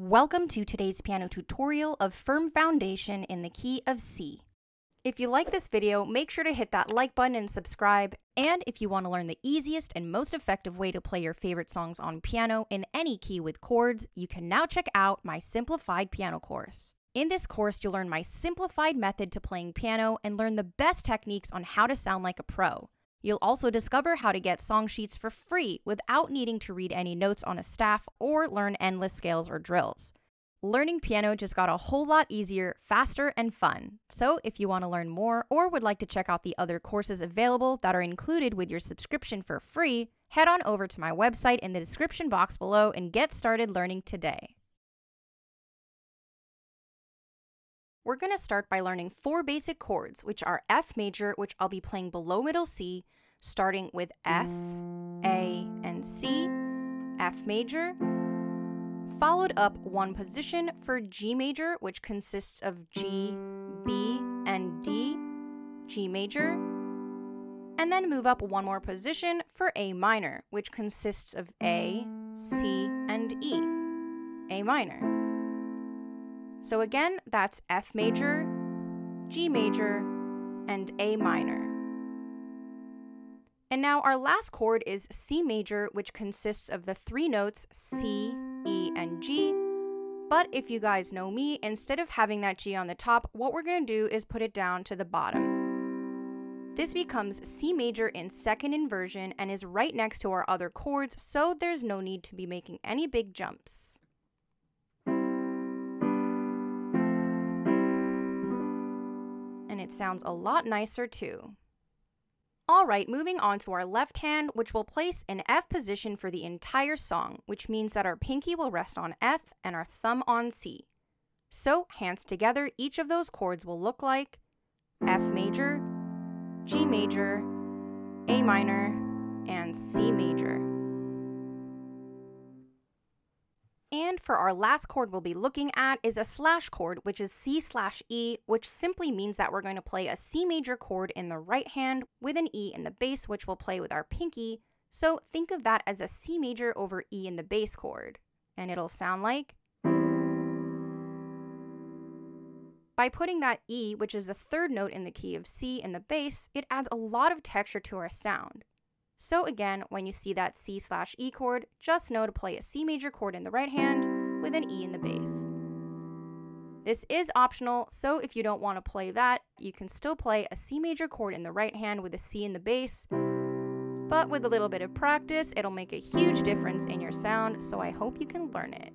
Welcome to today's piano tutorial of Firm Foundation in the key of C. If you like this video, make sure to hit that like button and subscribe. And if you want to learn the easiest and most effective way to play your favorite songs on piano in any key with chords, you can now check out my simplified piano course. In this course, you'll learn my simplified method to playing piano and learn the best techniques on how to sound like a pro. You'll also discover how to get song sheets for free without needing to read any notes on a staff or learn endless scales or drills. Learning piano just got a whole lot easier, faster, and fun. So, if you want to learn more or would like to check out the other courses available that are included with your subscription for free, head on over to my website in the description box below and get started learning today. We're going to start by learning four basic chords, which are F major, which I'll be playing below middle C, starting with F, A, and C, F major, followed up one position for G major, which consists of G, B, and D, G major, and then move up one more position for A minor, which consists of A, C, and E, A minor. So again, that's F major, G major, and A minor. And now our last chord is C major, which consists of the three notes C, E, and G. But if you guys know me, instead of having that G on the top, what we're going to do is put it down to the bottom. This becomes C major in second inversion and is right next to our other chords, so there's no need to be making any big jumps. It sounds a lot nicer too. Alright, moving on to our left hand, which will place in F position for the entire song, which means that our pinky will rest on F and our thumb on C. So, hands together, each of those chords will look like F major, G major, A minor, and C major. And for our last chord we'll be looking at is a slash chord, which is C slash E, which simply means that we're going to play a C major chord in the right hand with an E in the bass, which we'll play with our pinky. So think of that as a C major over E in the bass chord. And it'll sound like... By putting that E, which is the third note in the key of C in the bass, it adds a lot of texture to our sound. So again, when you see that C slash E chord, just know to play a C major chord in the right hand with an E in the bass. This is optional, so if you don't want to play that, you can still play a C major chord in the right hand with a C in the bass, but with a little bit of practice, it'll make a huge difference in your sound, so I hope you can learn it.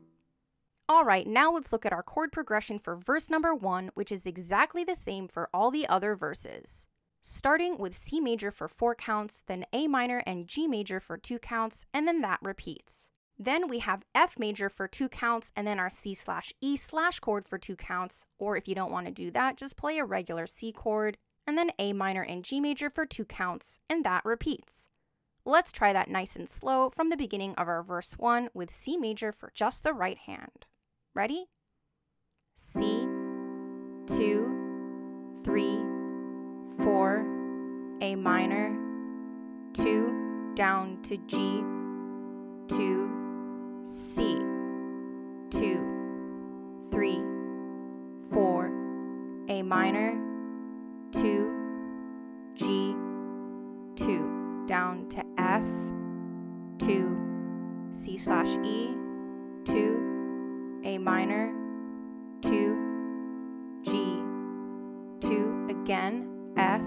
Alright, now let's look at our chord progression for verse number one, which is exactly the same for all the other verses starting with C major for four counts, then A minor and G major for two counts, and then that repeats. Then we have F major for two counts, and then our C slash E slash chord for two counts, or if you don't want to do that, just play a regular C chord, and then A minor and G major for two counts, and that repeats. Let's try that nice and slow from the beginning of our verse 1 with C major for just the right hand. Ready? C, 2, 3, 4, A minor, 2, down to G, 2, C, 2, 3, 4, A minor, 2, G, 2, down to F, 2, C slash E, 2, A minor, 2, G, 2, again, F,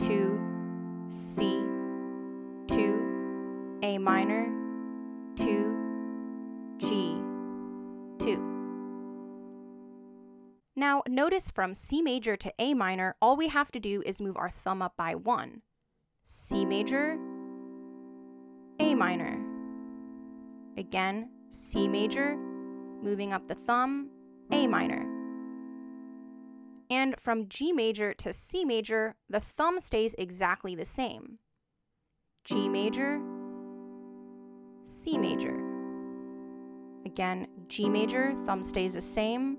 2, C, 2, A minor, 2, G, 2. Now, notice from C major to A minor, all we have to do is move our thumb up by one. C major, A minor. Again, C major, moving up the thumb, A minor. And from G major to C major, the thumb stays exactly the same. G major, C major. Again, G major, thumb stays the same,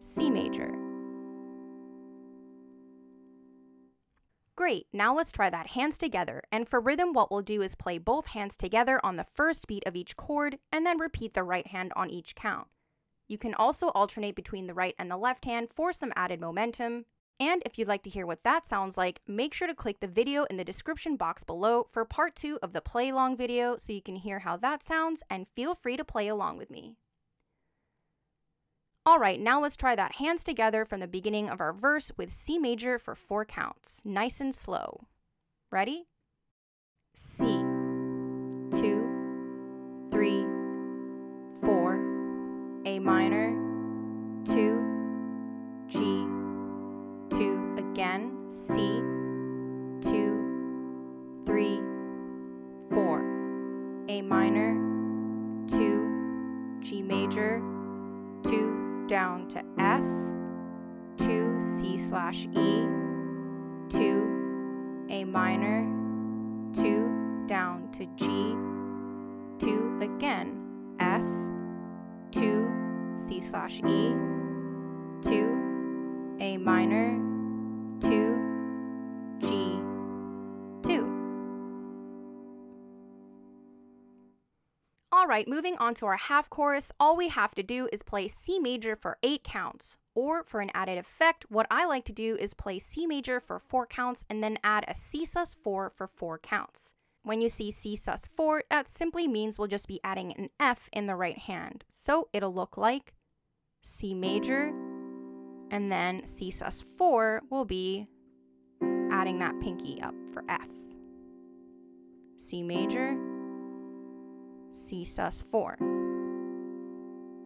C major. Great, now let's try that hands together. And for rhythm, what we'll do is play both hands together on the first beat of each chord, and then repeat the right hand on each count. You can also alternate between the right and the left hand for some added momentum. And if you'd like to hear what that sounds like, make sure to click the video in the description box below for part two of the play along video so you can hear how that sounds and feel free to play along with me. All right, now let's try that hands together from the beginning of our verse with C major for four counts, nice and slow. Ready? C, A minor, two, G, two, again, C, two, three, four, A minor, two, G major, two, down to F, 2 C slash E, 2 A minor, 2 down to G, 2 again, 2 C slash E, 2 A minor, 2 G, 2. Alright, moving on to our half chorus, all we have to do is play C major for 8 counts. Or for an added effect, what I like to do is play C major for 4 counts and then add a C sus 4 for 4 counts. When you see C sus 4, that simply means we'll just be adding an F in the right hand. So it'll look like C major, and then C sus 4 will be adding that pinky up for F. C major, C sus 4.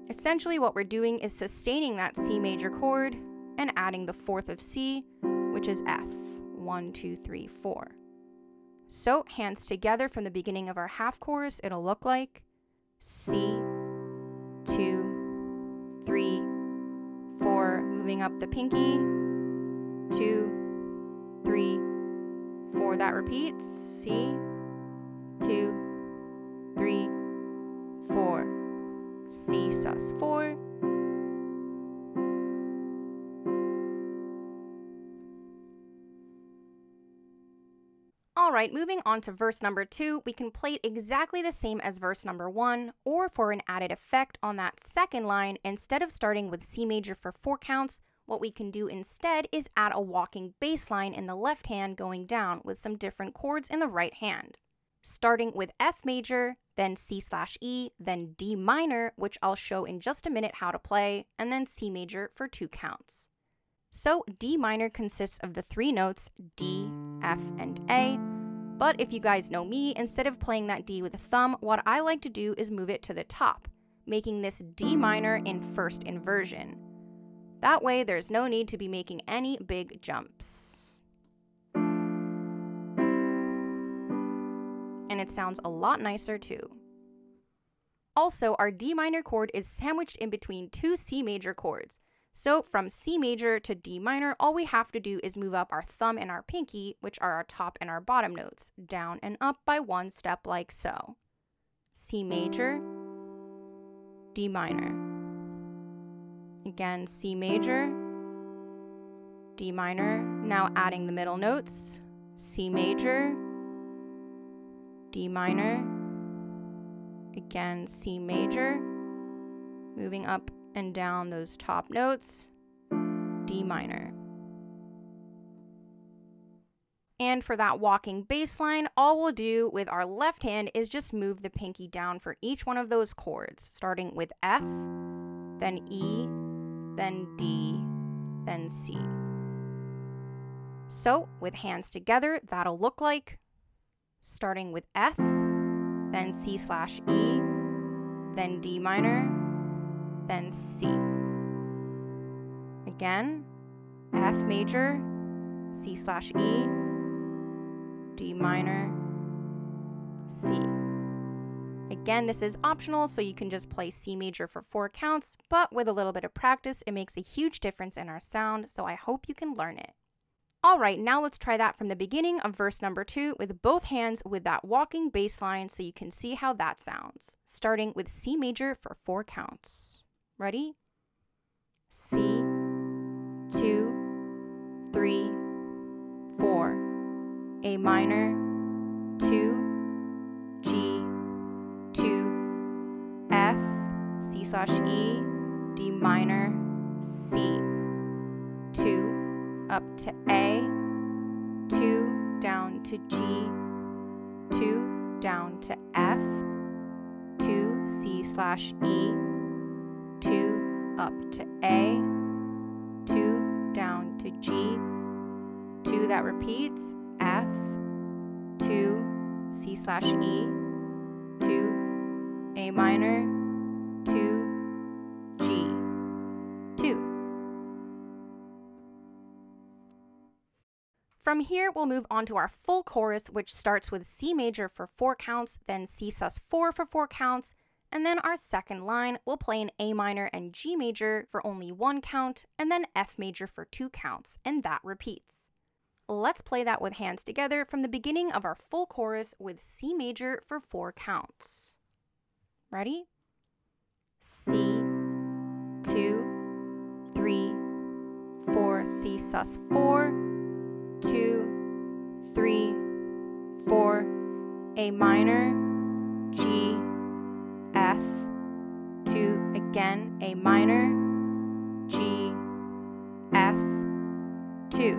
Essentially what we're doing is sustaining that C major chord and adding the fourth of C, which is F. 1, 2, 3, 4. So hands together from the beginning of our half chorus, it'll look like C, moving up the pinky, two, three, four. That repeats, C, two, three, four. C sus 4. Alright, moving on to verse number 2, we can play it exactly the same as verse number 1, or for an added effect on that second line, instead of starting with C major for 4 counts, what we can do instead is add a walking bass line in the left hand going down with some different chords in the right hand starting with F major, then C slash E, then D minor, which I'll show in just a minute how to play, and then C major for two counts. So D minor consists of the three notes D, F, and A, but if you guys know me, instead of playing that D with a thumb, what I like to do is move it to the top, making this D minor in first inversion. That way, there's no need to be making any big jumps. and it sounds a lot nicer too. Also, our D minor chord is sandwiched in between two C major chords. So from C major to D minor, all we have to do is move up our thumb and our pinky, which are our top and our bottom notes, down and up by one step like so. C major, D minor. Again, C major, D minor. Now adding the middle notes, C major, D minor, again C major, moving up and down those top notes, D minor. And for that walking bass line, all we'll do with our left hand is just move the pinky down for each one of those chords, starting with F, then E, then D, then C. So, with hands together, that'll look like starting with F, then C slash E, then D minor, then C. Again, F major, C slash E, D minor, C. Again, this is optional, so you can just play C major for four counts, but with a little bit of practice, it makes a huge difference in our sound, so I hope you can learn it. All right, now let's try that from the beginning of verse number two with both hands with that walking bass line so you can see how that sounds. Starting with C major for four counts. Ready? C, two, three, four. A minor, 2, G, 2, F, C slash E, D minor, C, 2, up to A, 2, down to G, 2, down to F, 2, C slash E, 2, up to A, 2, down to G, 2 that repeats, F, 2, C slash E, 2, A minor, 2, G, 2. From here, we'll move on to our full chorus, which starts with C major for four counts, then C sus4 for four counts, and then our second line will play in A minor and G major for only one count, and then F major for two counts, and that repeats. Let's play that with hands together from the beginning of our full chorus with C major for four counts. Ready? C, two, three, four, C sus four, two, three, four, A minor, G, again, A minor, G, F, two.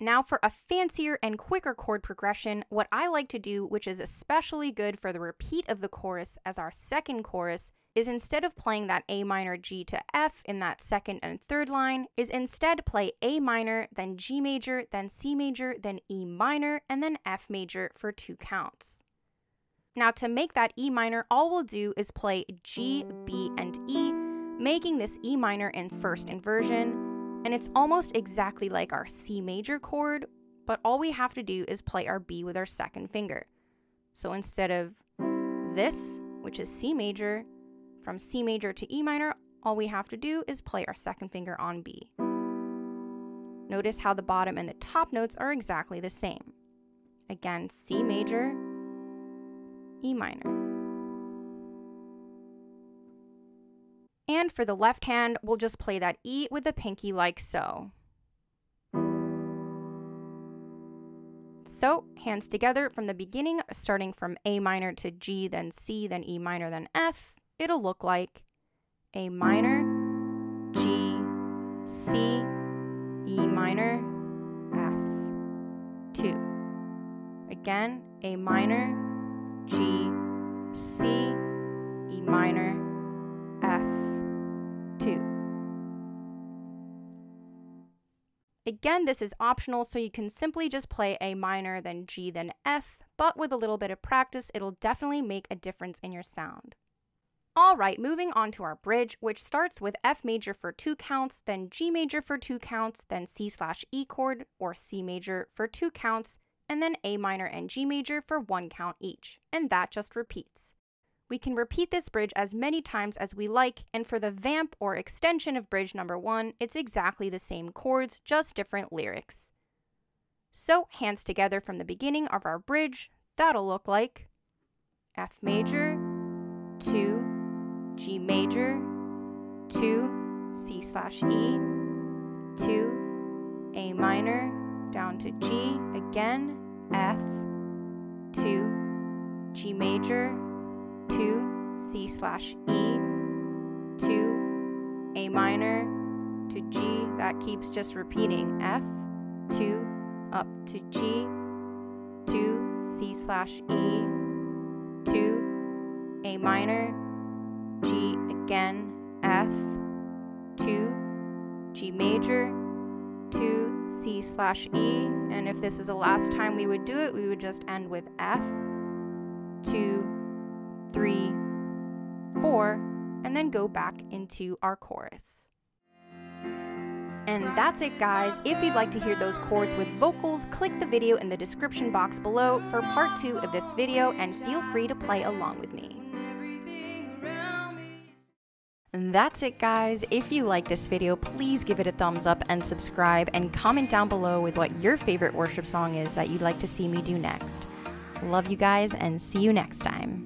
Now for a fancier and quicker chord progression, what I like to do, which is especially good for the repeat of the chorus as our second chorus, is instead of playing that A minor G to F in that second and third line, is instead play A minor, then G major, then C major, then E minor, and then F major for two counts. Now to make that E minor, all we'll do is play G, B, and E, making this E minor in first inversion, and it's almost exactly like our C major chord, but all we have to do is play our B with our second finger. So instead of this, which is C major, from C major to E minor, all we have to do is play our second finger on B. Notice how the bottom and the top notes are exactly the same. Again, C major, E minor. And for the left hand, we'll just play that E with the pinky like so. So, hands together from the beginning, starting from A minor to G, then C, then E minor, then F, it'll look like A minor, G, C, E minor, F, 2. Again, A minor, G, C, E minor, F, 2. Again, this is optional, so you can simply just play A minor, then G, then F, but with a little bit of practice, it'll definitely make a difference in your sound. Alright, moving on to our bridge, which starts with F major for two counts, then G major for two counts, then C slash E chord, or C major for two counts, and then A minor and G major for one count each, and that just repeats. We can repeat this bridge as many times as we like, and for the vamp or extension of bridge number one, it's exactly the same chords, just different lyrics. So, hands together from the beginning of our bridge, that'll look like F major, 2, G major, 2, C slash E, 2, A minor, down to G, again, F, 2, G major, 2, C slash E, 2, A minor to G, that keeps just repeating F, 2, up to G, 2, C slash E, 2, A minor, G again, F, 2, G major, 2, C slash E, and if this is the last time we would do it, we would just end with F, 2, three, four, and then go back into our chorus. And that's it, guys. If you'd like to hear those chords with vocals, click the video in the description box below for part two of this video and feel free to play along with me. And that's it, guys. If you like this video, please give it a thumbs up and subscribe, and comment down below with what your favorite worship song is that you'd like to see me do next. Love you guys, and see you next time.